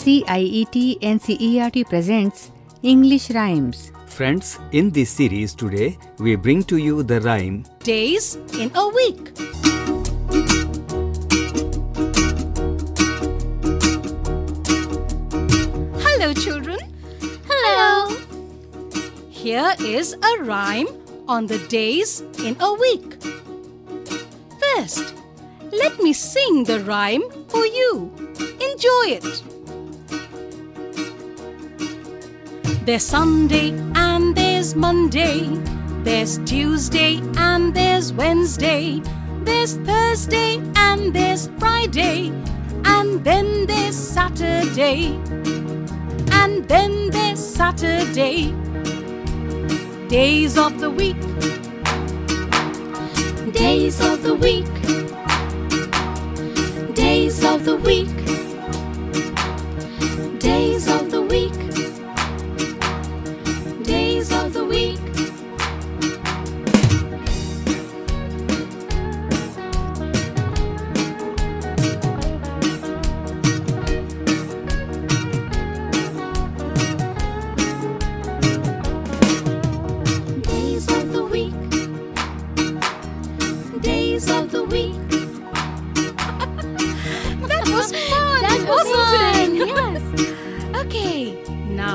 CIET NCERT presents English Rhymes. Friends, in this series today, we bring to you the rhyme Days in a week. Hello, children. Hello. Here is a rhyme on the days in a week. First, let me sing the rhyme for you. Enjoy it. There's Sunday and there's Monday. There's Tuesday and there's Wednesday. There's Thursday and there's Friday. And then there's Saturday. And then there's Saturday. Days of the week. Days of the week. Days of the week.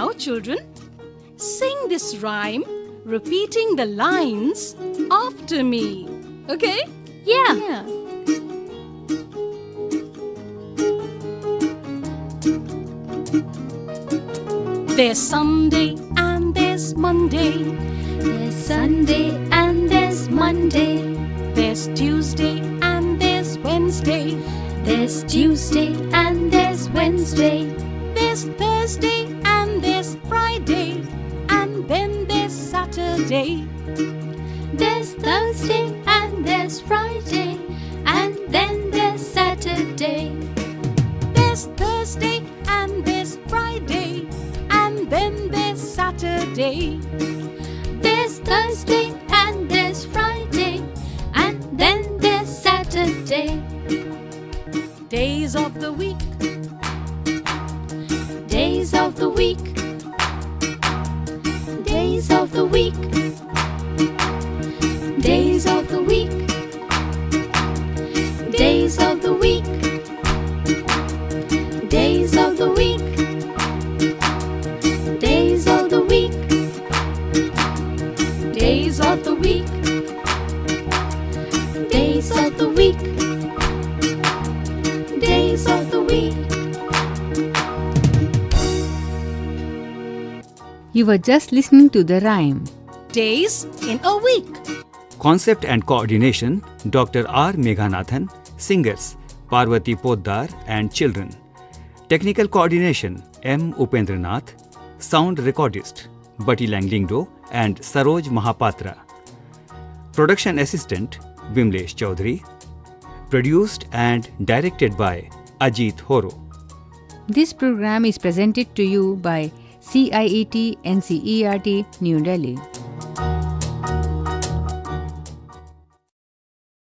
Now, children, sing this rhyme, repeating the lines after me. Okay? Yeah. Yeah. There's Sunday and there's Monday. There's Sunday and there's Monday. There's Tuesday and there's Wednesday. There's Tuesday and there's Wednesday. There's Thursday Saturday. There's Thursday and there's Friday. And then there's Saturday. There's Thursday and there's Friday. And then there's Saturday. There's Thursday Days of the week. Days of the week. Days of the week. Days of the week. Days of the week. You were just listening to the rhyme. Days in a week. Concept and Coordination Dr. R. Meghanathan Singers Parvati Poddar and Children Technical Coordination M. Upendranath Sound Recordist Bati Langlingdo and Saroj Mahapatra Production Assistant Vimlesh Chaudhary Produced and directed by Ajit Horo This program is presented to you by CIET NCERT New Delhi.